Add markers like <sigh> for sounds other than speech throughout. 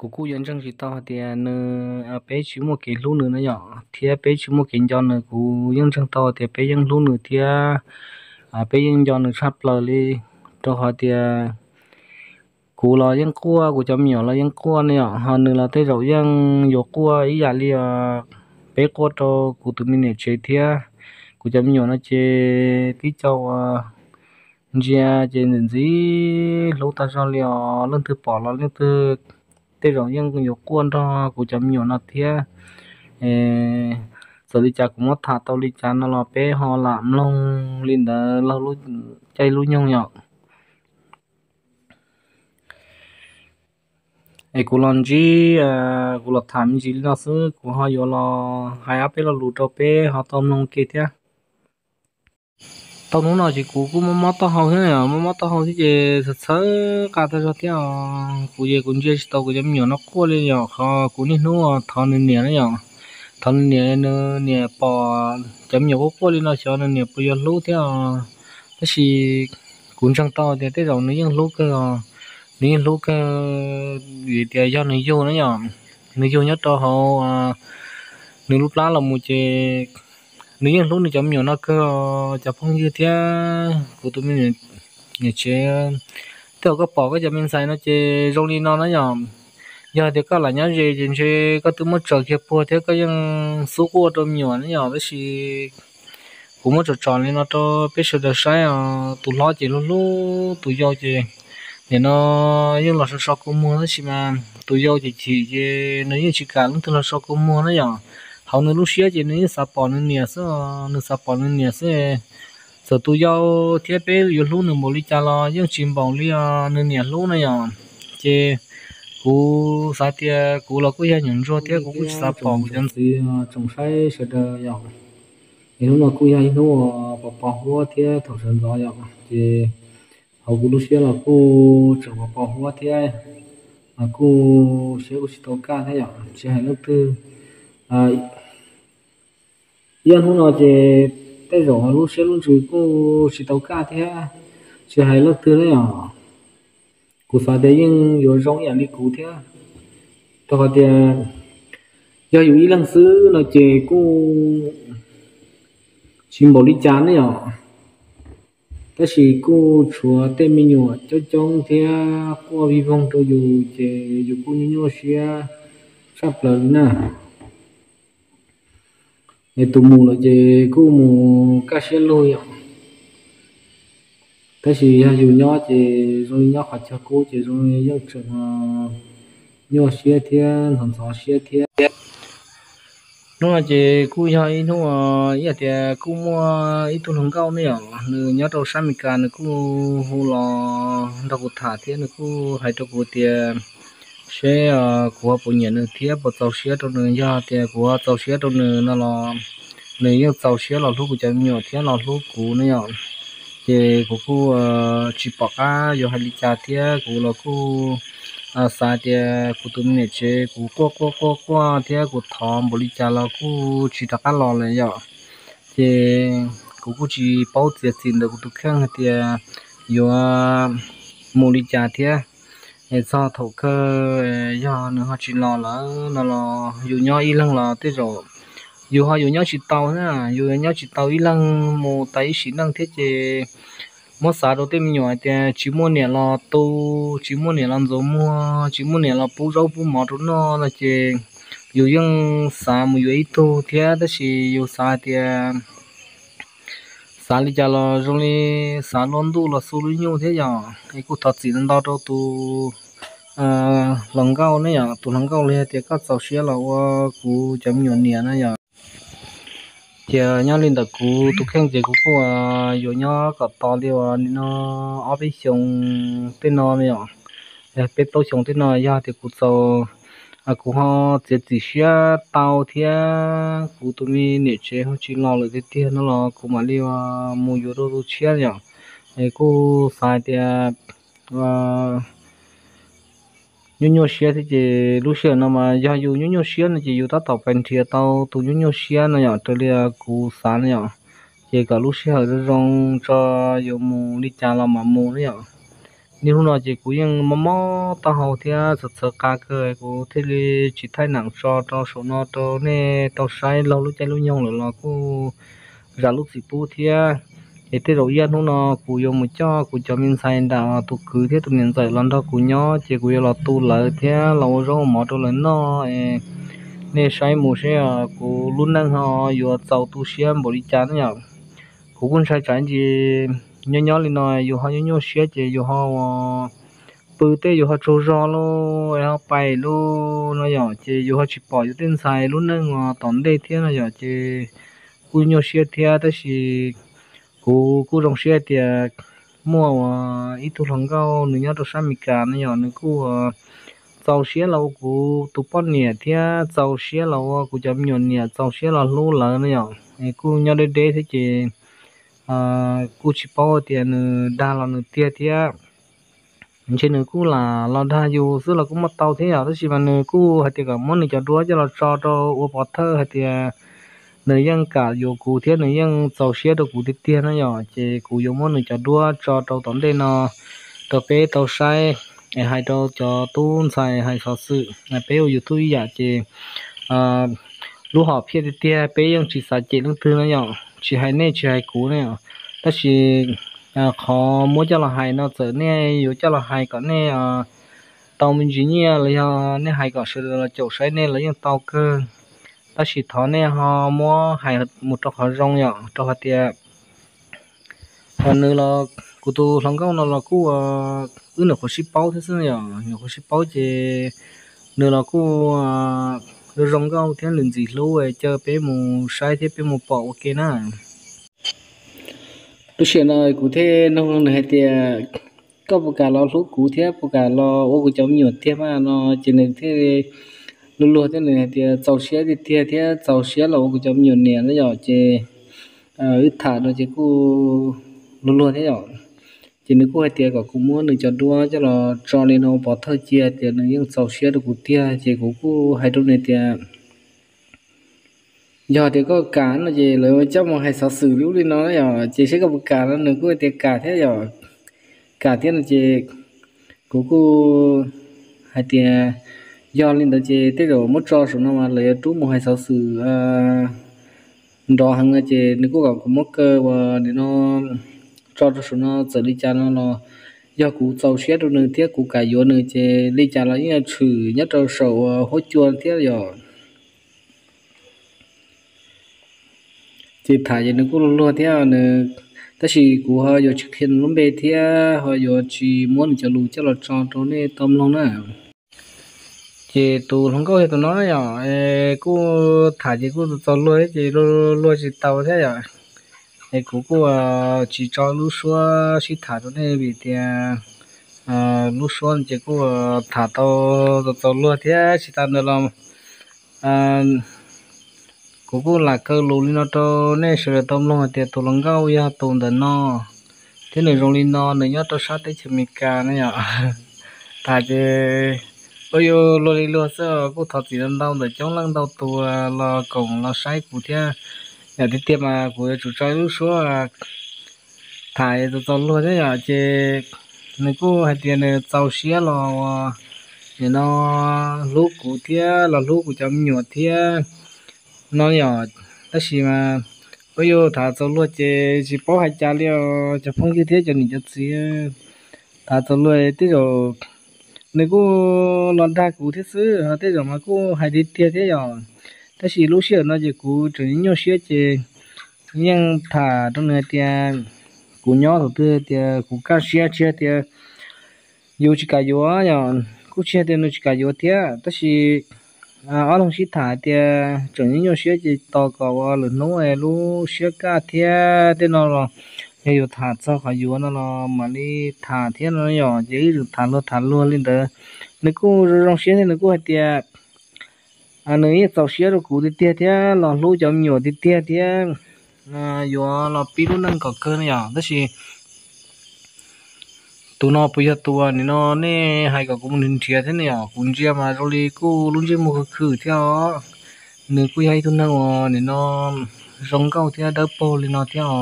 cú cú dân trong chỉ tao thì à, nè à bé chú một cái lúa nữa nó nhỏ. Thì à, bé chú một cái cho nè cú dân trong tao thì bé dân lúa nữa thì à, à bé dân cho nè sắp lờ đi cho họ thì cú lo dân cua cú chấm nhỏ lo dân cua này nhỏ họ nữa là tới rồi dân vô cua, ý giả li à bé cua cho cú tụi mình chơi thì cú chấm nhỏ nó chơi tí cho giờ chơi những gì lúc ta cho liò lần thứ bỏ là lên thứ thế rồi nhưng nhiều quân đó cũng chấm nhiều nó thế giờ đi chả cũng mất thả tàu đi chả nó lo bé họ làm long linh đó lâu lúc chạy lúc nhông nhọc ai cũng làm gì à cũng là tham gì nó sư cũng họ vô lo hai áp bé là lụt cho bé họ tôm long kia thế tao nó chỉ cú cú mà mất tao học thế này mà mất tao học thế chỉ thật sự cả thế cho theo cú gì cũng chỉ tao cũng giống nhiều nó qua lên nhỏ khó cú đi nó thằng nên nè nó nhỏ thằng nè nó nè bỏ chấm nhiều qua lên nó cho nó nè, bây giờ lú theo cái gì cũng chẳng tao thì tới rồi nó vẫn lú cơ nó vẫn lú cơ vì tiền do nó vô nó nhỏ nó vô nhất cho họ à, nó lúc lá là một cái nếu như lúc này chấm nhiều nó cứ chấm phong như thế của tụi mình nhà chế, theo cái bỏ cái chấm mình xài nó chế rong đi nó nó nhỏ giờ thì các là nhá gì thì chế các thứ mất trở kia po thế, các những số của tụi nhiều nó nhỏ với gì? Cũng mất trở tròn nên nó cho biết sự được sai à tụi lo chỉ luôn luôn, tụi giao chỉ để nó nhưng là sao cũng mua nó chỉ mà. Tụi giao chỉ chỉ nếu như chỉ cả lúc thì là sao cũng mua nó nhỏ hầu nữa lúc xưa chỉ nên sắp bỏ nên nhiều số nên sắp bỏ nên nhiều số giờ tôi giao thiết bị yêu lúc một lý cha lo nhưng chim bóng lý nên nhiều lúc này à. Chứ cú sao thì cú là cú ya nhận rồi thì cú sắp bỏ chân gì trồng sai sẽ được dòng thì lúc nào cú ya nó bỏ bỏ hoa thì thầu sơn gió dòng thì hầu cú lúc xưa là cú trồng bỏ bỏ hoa thì à cú sẽ cú sẽ tàu cá thế dòng chỉ hai lớp thứ à yên hôm nào thì cái rổ lúc xe luôn chửi cô chỉ tàu cá thế à? chỉ hay lớp thứ đấy à? Cô phải để yên rồi rong nhận đi cụ thế tôi à? thì à, do dù ý lăng xứ là chỉ cô chim bỏ đi chán đấy à? Ta chỉ cô chúa tên mình nhọ cho chồng thế qua vi vong cho dù chè dù cô như nhau xia, sắp lớn nè e tu mu lo je ku mu ka she lo yo ta shi ya yu nyo je rồi nyo kha cha ku je rồi yo chu ma nyo xie thiên, thằng thọ xie thiên. Nó là cú nhỏ ít nó ít thì cú mua ít tuần hong cao nữa nữa nhớ đầu sang mi ka cú hồ lò lo thả thế nữa cú hai đầu ku tiền xe ờ, của phụ nhận thiết và tàu xe trong đường ra thì của tàu xe trong đường nó là nếu như tàu xe là lúc của chân nhiều thiết là lúc cũ nó nhỏ. Thì của cô chỉ bỏ cá do hai đi trà thiết của là cô à sa thì của tụi mình chế của qua qua qua qua thiết của thòng bộ đi trà là cô chỉ đặt cá lò này nhỏ. Thì của cô chỉ bảo tiền tiền được của tụi khang thì ờ, do ờ, mua đi trà thiết hiện do thổ cơ, do nó họ chỉ lo là nó lo dù nhau y lăng là thế rồi. Dù họ dù nhau chỉ tàu nữa à, dù nhau chỉ tàu y lăng một tay chỉ năng thế chế mua xả đầu tiên nhỏ thì chỉ mua nè lo tu chỉ mua nè làm giống mua, chỉ mua nè là bú rau bú mỏ rồi nó là chế dù dân xả một dù ấy tu thế đó chỉ dù xả thì sáng đi chợ lo rồi đi sáng luôn đủ là số lý nhiều thế nhở cái cụ thật gì nên đau đâu tu à lần cao này nhở tu lần cao lên thì các cháu xe là qua cụ chấm nhiều nè này nhở thì nhau lên được cụ tu khen gì cụ cụ à rồi nhau có to đi à nó ở bên sông tên nó này nhở bên tàu sông tên nó ya thì cụ cháu à cũng họ chỉ chỉ xe tàu thì cũng tụi mình nếu chế họ chỉ lo được cái tiền nó lo cũng mà đi vào mua vô đồ chia nhở. Thì cũng sai thì và nhiều nhiều xia thì chỉ lúc xia nó mà, do dù nhiều nhiều xia nó chỉ dù ta tàu bên thì tàu tụi nhiều nhiều xia nó nhở tới là cũng sáng nhở. Chỉ cả lúc xia ở trong cho dù mua đi chả là mà mua nhở nếu hôm chỉ chỉ yên mò tao hầu thì sợ sợ cá cười. Cú thế li chỉ thay nặng cho cho số nó cho nè, tao sai lâu lúc chạy lúc nhông rồi nó cũng ra lúc gì bù thì à, thì thế rồi yên hôm nào cũng dùng một cho cú cho mình sai đã tụ cứ thế tụ mình giải lần đó. Cũng nhó chỉ cũng là tụ lại thế à, lâu rồi mà cho lớn nó nè, sai một xe à, cú luôn đang họ vừa tàu tu xem bồi chán nhở. Cú cũng sai chán gì nhỏ nhỏ lên nói dù họ nhỏ nhỏ xé chứ dù họ ờ, bự tê dù họ trâu rò lô họ bay lô nó nhỏ chứ dù họ chỉ bỏ dù tên xài luôn nữa ngò tóm đây thế nó nhỏ chứ cú nhỏ xé thế đó là cú cú rong xé thì mua ờ, ít thu lòng cao nữa nhỏ đồ sang mì cả nó nhỏ nữa cú ờ, cháu xé lâu cú tụ bón nè thế cháu xé lâu cú chấm nhỏ nè cháu xé là lô lợ nó nhỏ cú nhỏ đây đây thế chứ chỉ Ờ, bao tiền đa là nửa tiền thì trên nửa cú là lo đa dù xưa là cũng mất tàu thế à. Đó chỉ mà nửa cú hay tiền cả món này cho đua cho là cho cho ô bỏ thơ hay tiền nửa yang cả dù cú thế nửa yang giàu xe được cú tiền tiền nó nhỏ. Chỉ cú dùng món này cho đua cho tàu tóm đây nó. Tàu bé tàu sai, hay cho cho tuôn sai, hay sáu sự. Hai bé ở youtube giả, chỉ ờ, lúc họ phía tiền bé yang chỉ sai chỉ lương thứ nó nhỏ chỉ hay nè chỉ hay cú nè tất chỉ à khó mua cho là hay nó trở nè yếu cho là hay có nè à tàu mình chỉ nhia lấy họ nè hay có sự là chỗ sai nè lấy những tàu cơ. Đó chỉ thọ nè họ mua hay một trò họ rong nhở trò họ tiệt còn ờ, nữa là cụ tu lòng công nó là cụ cứ nó có ship bao thế sao nhở nó có ship bao chứ nữa là cụ à, rồi rong cao thế lần gì lâu ấy chờ bé mù sai thế bé mù bỏ ok na tôi xin lời cụ thế nông nông này thì, có một cả lo lúc cụ thế, một cả lo ô cụ cháu nhiều thế mà nó chỉ nên thế luôn luôn thế này thì cháu xe thì thế thế, cháu xe là ô cụ cháu nhiều nè, nó giờ chỉ ờ, ít thả nó chỉ cụ luôn luôn thế rồi chỉ nếu có hai tiền có cũng muốn được cho đua, cho là cho nên nó bỏ thơ chia, thì nó những sầu xe được của tia chỉ cũng có hai đôi này tiền giờ thì có cả nó chỉ lấy cho một hai sáu xử lúc đi nó giờ à, chỉ sẽ có một cả nó nữa có tiền cả thế giờ cả tiền là chỉ cũng có hai tiền giờ lên đó chỉ tới rồi mất cho số nó mà lấy trú một hai sáu xử à, đó hàng là chỉ, nếu có gặp một cơ và để nó cho cho nó giờ đi cha nó nó do cụ giàu xe đồ nữa thiết cụ cải vô nữa chứ đi cha là những trừ nhất trong sầu ờ, hỗ chuồn thiết rồi. Chỉ thải cho nó cũng luôn theo nữa ta chỉ cụ họ giờ thực hiện lúc bề thiết họ giờ chỉ muốn cho lù cho là cho cho nên tâm lòng nè. Chị tụ không có tụi nói rồi cô thả chị cô tụi luôn chị luôn luôn chị tàu thế rồi thì cũng có chỉ cho lúc xưa chỉ thả cho nên bị ờ, thì à lúc xưa chỉ có ờ, thả tàu tàu luôn thế chỉ tao nữa làm, à cũng ờ, có là cơ lù nó cho nên sự tôm luôn thì tụi lăng cao ya tụi đàn nó. Thế này rồi nó nữa nhớ tôi sát tới chừng cả nữa nhở? <laughs> Thả chứ ôi yo lô đi lô sao cũng chỉ gì đâu để chống lăng đâu tụi là cổng là sai cụ thế nhà đi tiệm mà của chủ trai lúc số là thải tụi tao luôn đấy à chứ nên cô hay tiền này tàu xe là ờ, thì nó lúc của thia là lúc của chấm nhỏ thia nó nhỏ tất gì mà bây giờ thả tàu luôn. Chứ chỉ bỏ hai cha liao cho phong cái thế cho mình cho gì ờ, thả tàu luôn. Thế rồi nên cô lon ra cụ thế sư thế rồi mà cô hay đi tiệt thế rồi ta chỉ lúc xưa nó chỉ cú chỉ nhau xưa chỉ nhưng thả trong này tiền cú nhỏ đầu tư tiền cú cá xưa xưa tiền yêu chỉ cả yêu á nhở cú xưa tiền nó chỉ cả yêu tiền ta chỉ à ở trong xí thả tiền chỉ nhau xưa chỉ to cả vào lần nô ấy lúc xưa cả tiền tiền nó rồi yêu thả cho cả yêu nó là mà đi thả tiền nó nhỏ chỉ thả luôn thả luôn lên đó nếu cú trong xưa thì nó cú hay anh ấy tàu xe rồi cú đi tiệt tia là lú chậm nhiều đi tiệt tia à do là pi luôn nâng có cơ này à đó là tụ nó bây giờ tụ anh à, nó nè hay cái cũng nên chia thế này à. Cũng chia mà rồi đi cú luôn chia một khử theo à. nếu cú hay tụ nó anh nó rong cao theo đỡ po lên nó theo à.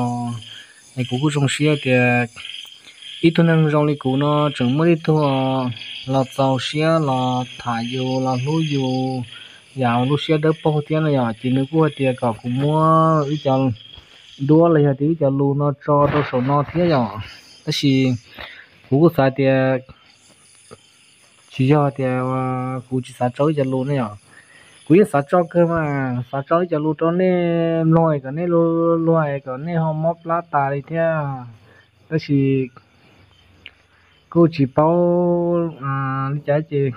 này cú cú rong xe thì ít thôi năng rong đi cú nó chẳng mới à, là tàu xe là thả vô là lúa vô dạo lúc xe đỡ bao tiền là chỉ nếu qua tiền cả cũng mua ít cho đua là thì ít cho lúa nó cho đâu số nó thế rồi đó là cũ sai tiền chỉ cho tiền cũng chỉ sai cho lúa này rồi quý sa cho cơ mà sa cho cho lu cho nên loài cái nên loài lôi cái nè họ móp lá tà đi thế đó là cô chỉ bao à đi trái chị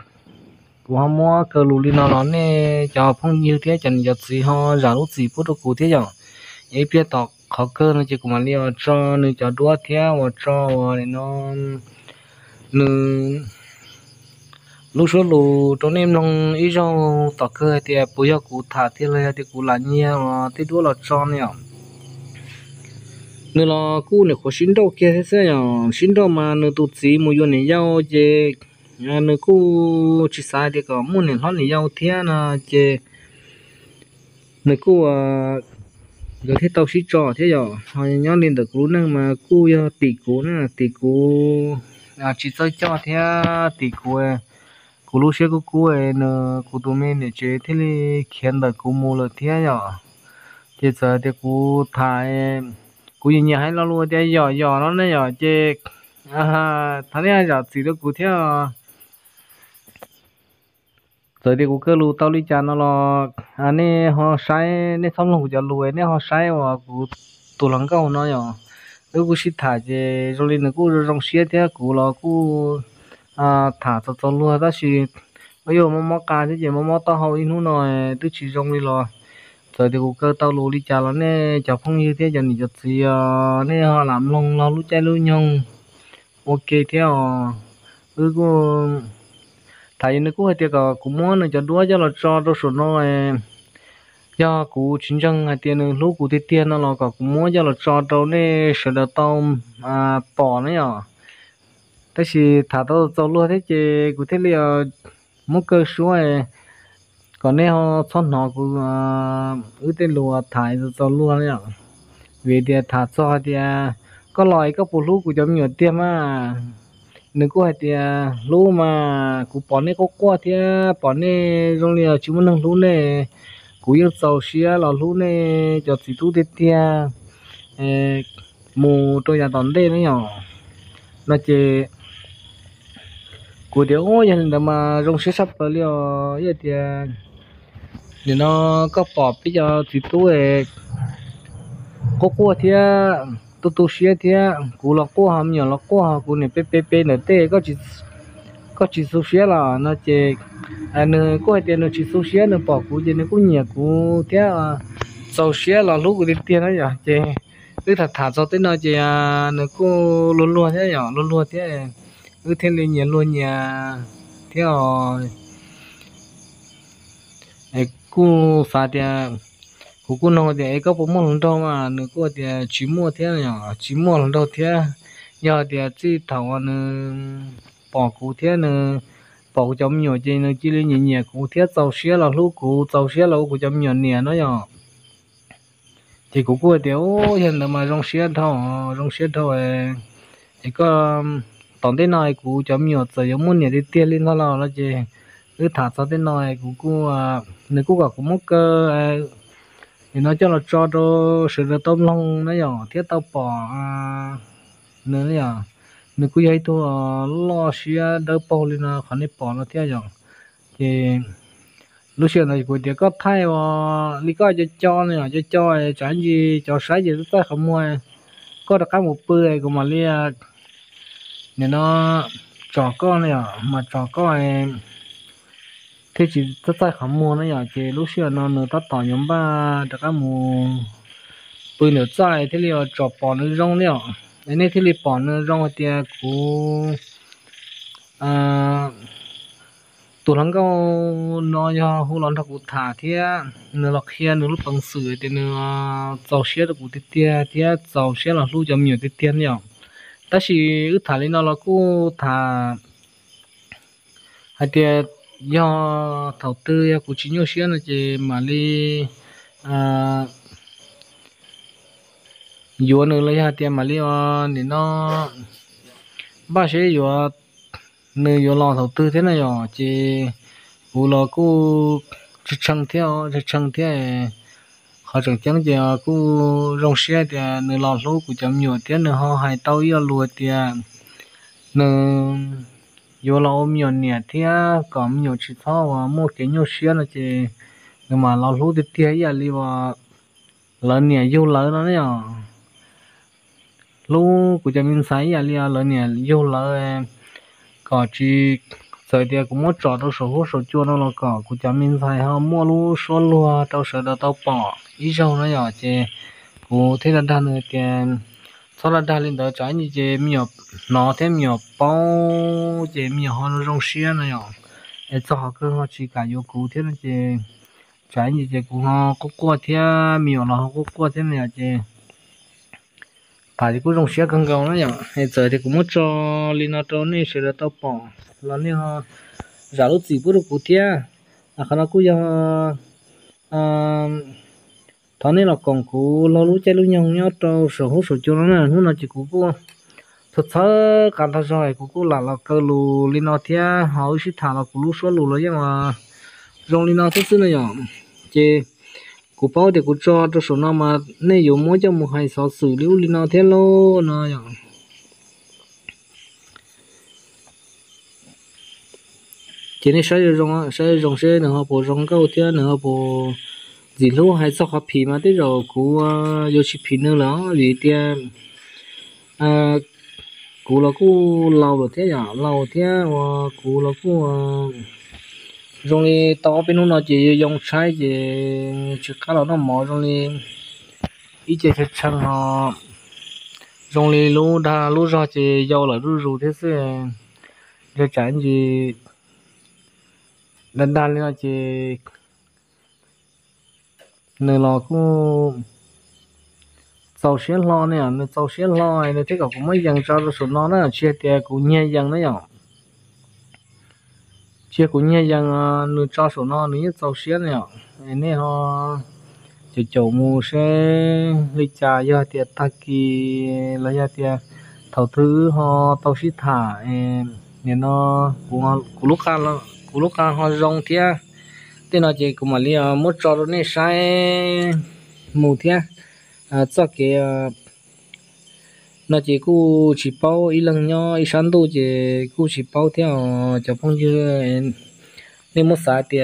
của họ mua cờ lù lì nó nó nè, cho phong nhiều thế, chẳng giật gì họ giả lúc gì phút được cụ thế rồi ấy biết tọt, khó cơ nó chỉ của mà liều cho nên cho đua thế và cho và nó nó lúc số lù trong em nông ý cho tọt cơ thì à, bây giờ cụ thả thế này thì cụ là nhiều mà thế đua là cho nè nữa là cụ này có xin đâu kia thế nhở xin đâu mà nữa tụt gì mua vô này giao chứ à nữa chỉ sai thì có muốn này họ nhau thế na chứ nữa cú à giờ thế tao xí trò thế giờ họ nhớ lên được cú năng mà cú giờ à, tỷ cú nữa, tỷ cú à chỉ sai cho thế à, tỷ cú à. cú lúc xưa cú cú ấy nữa cú tụi mình để chơi thế là khiến được cú mua là thế giờ. Thế giờ thì cú thay cú gì nhà hay lo luôn thế giờ giờ nó này giờ chứ à thằng này giờ chỉ được cú theo rồi thì cú cơ lu tao đi cha nó lo anh à, ấy họ sai nên xong lòng của cho lu này họ sai và cú tụ lăng cao nó nhở nếu cú xịt thả chứ rồi lên cú rong xía theo cú lo cú à thả cho cho lu ta thì bây giờ mà mò cá chứ chứ mà mò tao hậu in nó tôi chỉ rong đi lo rồi thì cơ tao lù đi chả nó nên chả phong như thế giờ này chặt gì à, nên họ làm lòng lo lú chạy lú nhông. Ok, theo. Ừ cô thầy nó cũng hay cả cũng muốn là cho đua cho là cho đâu số nó ờ, do cụ chính chân hay tiền lúc cụ thì tiền nó là cũng muốn cho là cho đâu nè sợ đào tao à bỏ nữa nhở. Thế thì thả tao tao luôn thế chứ cụ thế là một cơ số này còn nếu họ chọn nó cũng ưu ờ, tiên lúa thải cho lúa đấy nhở. Vì thì thả cho thì à, có loại có bộ lúa của giống nhiều tiêm à nếu có thì à, lúa mà cú bỏ này có qua thì à, bỏ này trong này chúng mình nâng lúa này cũng yêu sầu xia à, là lúa này cho chị tu thì thì mù tôi nhà tòn đây nữa nhở nó chỉ cú điều ôi hiện mà trong xia sắp tới liệu vậy thì thì nó có bỏ bây giờ chị tu ấy có qua thì tu tu xia thì cú là cô hàm nhiều là qua cú này pe pe pe nữa tê có chỉ có chỉ số xia là nó chỉ anh có tiền nó chỉ số xia nó bỏ cú chứ, nó cũng nhiều cú thế sau xia là lúc cái tiền đó giờ chỉ cứ thật thả cho tới nó chỉ nó cũng luôn luôn thế nhở luôn luôn thế cứ thêm lên nhiều luôn nhẹ thế rồi cú sao tiền cú cú nó thì có bốn món đâu mà nữa có thì chỉ mua thế nhở chỉ mua lần đầu thế giờ thì chỉ thầu nữa bỏ cú thế nữa bỏ chấm nhiều chơi nữa chỉ lên nhẹ nhẹ cú thế giàu xe là lúc cú giàu xe là cú chấm nhiều nhẹ nó nhở thì cú cú thì ô hiện tại mà rong xe thầu rong xe thầu ấy có tổng thế này cú chấm nhiều giờ giống muốn nhẹ đi tiền lên nó là nó chơi cứ thả sau thế này cú cú nếu cú gặp cú mất cơ thì nó cho là cho cho sự là tôm long nó nhỏ thiết tao bỏ à, nữa nhở nếu cứ vậy tôi à, lo xia đỡ bao lên nó khỏi năng bỏ nó thiết nhỏ thì lúc xưa này của tiệc có thay và lý có cho cho này, cho cho chẳng gì cho sai gì tôi không mua. Có được cái một bữa của mà lia nên nó trò con này mà trò con này thế chỉ tất cả không mua nó nhỏ à, chế lúc xưa nó nó tất tỏ nhóm ba được các mua bữa nữa chạy thế liệu chọn bỏ nó rong liệu à. nên thế liệu bỏ nó rong thì cú à tụi nó có nó cho hú lon thằng cụ thả thế nó lọc kia nó lúc bằng sửa thì nó giàu xe được cụ tiết tiết thế giàu xe là lúc chấm nhiều tiết tiết nhở ta chỉ thả lên nó là cụ thả, hay tiết do đầu tư của chính nhiều xíu là chỉ mà đi à dù nữa lấy hạt tiền mà đi à, thì nó, ba sẽ vừa à, nơi vừa lo đầu tư thế này rồi, chỉ vụ lo cô chỉ chăng theo à, chỉ chăng theo họ chẳng chẳng giờ cô rong xe thì nơi lo số của chấm nhiều tiền nữa họ hai tàu yêu lúa vô nhiều nhẹ thì còn nhiều chỉ thao và mua cái nhiều xe là chỉ nhưng mà lâu lâu thì tiền ya li và lần nhẹ vô lớn nó nhở lúa của chấm mình sai ya li lần nhẹ vô lớn có chỉ thời tiết cũng muốn trọ đâu số số chua đâu là cả cũng chả mình phải ha mua lu số lu đâu sợ đâu tao bỏ ý sao nó nhỏ chứ cũng thế là tiền sau đó đàn lên đó trái như chế miệng nó thêm miệng bao chế miệng họ nó rong xia này nhở để cho họ cứ họ chỉ cả yêu cũ thế là chế trái như chế cũng họ có qua thế miệng nó có qua thế này chế phải tại cũng rong xia càng cao nó nhỏ giờ thì cũng muốn cho lên nó cho nên sẽ là tao bỏ là nên họ giả lúc gì cũng được cụ thế à khả năng cụ giờ à thằng này là còn cụ lo lú chơi lú nhau nhau trâu sở hữu sở cho nó là nó nào chỉ cụ cụ thật sự cảm thấy rồi cụ cụ là là cơ lù linh nó thia họ sĩ thả là cụ lú số lù rồi nhưng mà rong linh nó thứ xưa này nhở. Chứ cụ bao thì cụ cho cho số nào mà nên dùng mỗi cho một hai sáu xử lý linh nó thế lô nó nhở. Chỉ nên sử dụng sử dụng xe nữa họ bộ rong câu thế nữa họ bộ gì lô hay sao họ phí mà tới rồi cú ờ, vô chỉ phí nữa là vì tia ờ, à cú là cú lâu rồi thế nhở? Lâu thế ờ, và cú là cú rong đi to bên nó chỉ dùng sai chỉ chỉ cá là nó mỏ rong đi ít chỉ phải chăng họ rong đi lú đa lú ra chỉ giàu là lú rú thế sẽ cho chẳng gì. Lần đàn lên chỉ nơi lo cũng tàu xe lo này nơi tàu xe lo này thế cả cũng mấy dân cho số nó nó chia tiền cũng nhẹ dân đấy nhở. Chia cũng nhẹ dân à, nơi cho số nó nhất tàu xe này anh này họ chỉ chỗ mua xe lấy trả giờ tiền ta kỳ, lấy giờ tiền thầu thứ họ tàu xe thả nên nó cũng cũng lúc khác cũng lúc nào họ rong thia tên là chị cũng mà lia một trò đó này sai mù thia à. Ờ, cho cái ờ, nó chỉ cú chỉ bao ít lần nhau ít sáng đâu chỉ cú chỉ bao theo ờ, cho phong như nên một sai thì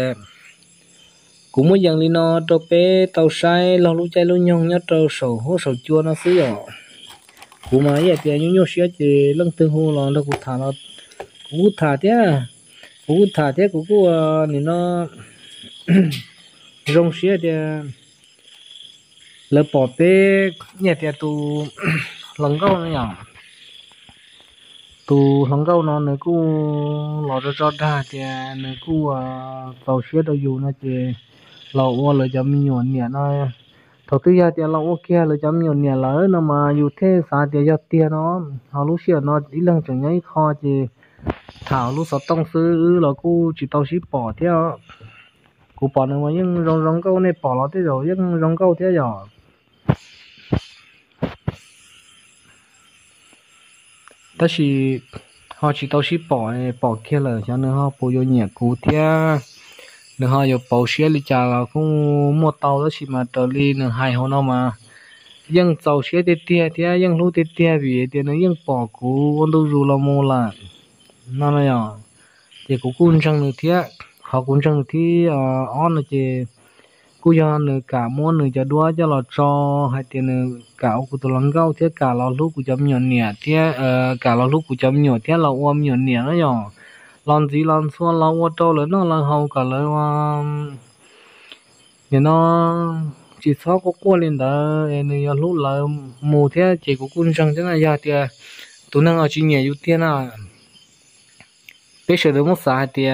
cũng mới dần li nó cho bé tàu sai lo lũ chạy lũ nhong nhá tàu sầu hố, sầu chua nó xí rồi cũng mà vậy thì nhung nhung xía chỉ lần tư hồ là nó cũng thả nó cũng thả thế à. cú thả thế cú cú nên nó rong xía thì, lỡ bỏ bê nhẹ thì tu lồng gâu nữa nhở. Tu lồng gâu nó nữa cú lò cho cho ra thì nữa cú tàu xía đâu dù nó thì lò ô lỡ cho mình nhọn nhẹ nó. Thầu tư gia thì lò ô kia lỡ cho mình nhọn nhẹ lỡ nó mà dù thế sao thì giờ tiền nó. Họ lúc xưa nó đi lăng chẳng nhảy kho thì thảo lúc sau tông sư là cô chỉ tàu xí bỏ theo cụ bỏ nó mà, nhưng rong rong câu này bỏ nó thế rồi, nhưng rong câu thế rồi. Ta chỉ, họ chỉ tao chỉ bỏ bỏ kia là cho nên họ bỏ vô nhà cụ thế. Nên họ vô bỏ xe đi chả là cũng mua tàu đó chỉ mà trở đi nên hai hôm nó mà. Nhưng tàu xe tê tê thế, nhưng lúc tê tê vì thế nó nhưng bỏ cụ con đâu dù là mua là nó này à thì cũng cũng chẳng được thế họ cũng chẳng thì ờ, on là chỉ cú giờ nữa cả muốn nữa cho đua cho là cho hay tiền nữa cả của tôi lăng cao thế cả là lúc của chấm nhỏ nhẹ thế ờ, cả là lúc của chấm nhỏ thế là ôm nhỏ nhẹ nó nhỏ làm gì làm xua là ô tô lớn nó là hậu cả là ờ, nhà nó chỉ sau có qua lên đó nên giờ lúc là mù thế chỉ có cũng chẳng thế này giờ thì tôi năng ở chỉ nhẹ chút tiền à bây giờ đúng một sai thì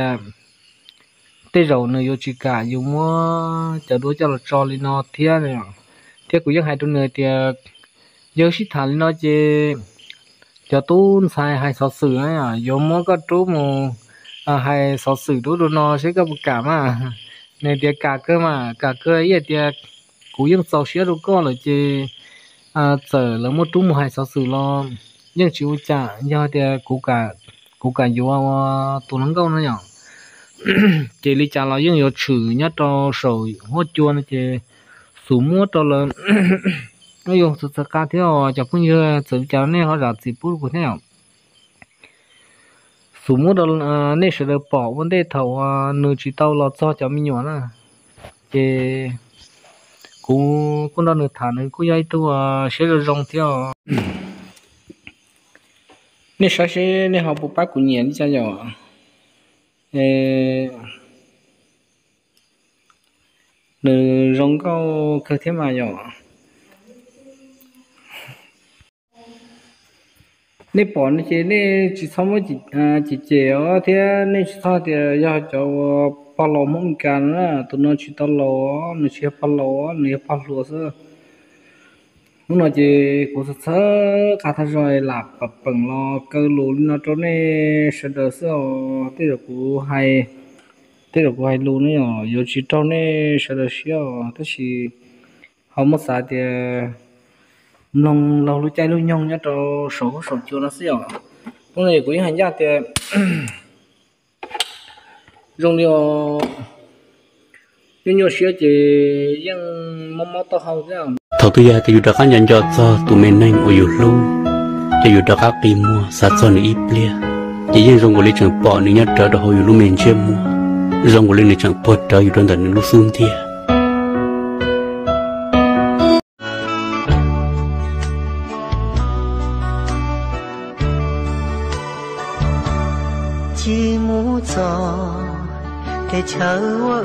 tế rầu nữa yêu chỉ cả yêu mua cho đôi cho là cho lên nó thiệt này thiệt của những hai tuần nữa thì giờ yêu sĩ lên nó chơi cho tôi sai hai sáu sử ấy à. Yêu mua có chú mù à hai sáu sử đó đó nó sẽ có một cả mà này thì cả cơ mà cả cơ ấy thì của những sáu sĩ đó có là chơi à giờ là mua chú mù hai sáu sử lo. Nhưng chịu trả do thì cú cả cú cả vô tụ năng câu nó nhở chỉ lý trả là <clears throat> những yếu trừ nhất cho sầu hốt chua nó chỉ số mua cho là nó dùng sự thật cá theo cho cũng như sự cho nên họ ra gì bút của thế nào. Số mua đó ờ, nên sẽ được bỏ vấn đề thầu ờ, nửa chỉ tàu là cho cho mình nhỏ nè chỉ cũng cũng đó nửa thằng nữa cũng dây tu ờ, sẽ được rong theo. <clears throat> Nên sẽ sẽ nên học bộ bác của nhện cho nhỏ? Nữ ừ, rong câu cơ thế mà nhỏ. Nên bỏ nó chỉ nên chỉ xong mới chỉ à chỉ chéo à, thế nên chỉ sao thì à, giờ cho à, bao lâu mong can nữa tụi nó chỉ tao lâu nó chỉ bao lâu nó bao lâu sao lúc nào chị cũng sự sơ cả thằng rồi, là bập bằng lo cơ lún nó cho này sẽ được sao thế được cũng hay, thế được cũng hay luôn nữa rồi chỉ cho này sẽ được sao thế thì không mất sao thì, nông lâu lúc chạy lúc nhông nhá cho số số chưa nó xíu. Lúc này cũng hành gia thì, <clears throat> dùng điều nhưng nhiều sữa chỉ nhưng mong mong tao hậu thế thầu tôi ya cái đặc nhân cho cho tụi mình nên ở yêu luôn, cái yêu đặc cái mua sát cho nó ít lia. Chỉ riêng rong của lịch trường bỏ nữa nhất trở được hồi luôn mình chưa mua. Rong của lịch trường bỏ trở yêu đơn giản lúc xương thiệt chỉ mu cho để chờ ở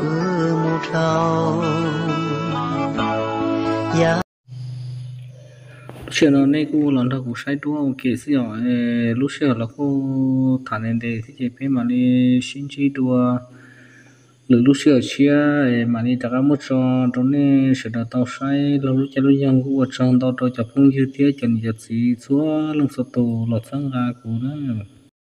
mu trâu chuyện nó này cô lần đầu cũng sai đúng không kể gì ở lúc xưa là cô thằng này để thì chỉ phải mà đi xin chỉ đua lúc lúc xưa chia mà đi đặt một cho đó nên sẽ được tàu sai lâu lúc chơi lúc nhau cô trong đó tôi chụp phong như thế cho nên chỉ xóa lưng số tổ lọt sang ra cô đó